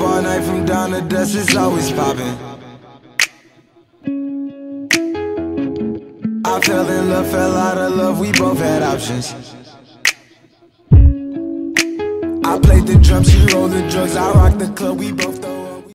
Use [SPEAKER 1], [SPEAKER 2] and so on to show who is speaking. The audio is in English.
[SPEAKER 1] up all night from dawn to dusk, it's always popping. I fell in love, fell out of love, we both had options. I played the drums, she rolled the drugs, I rocked the club, we both throw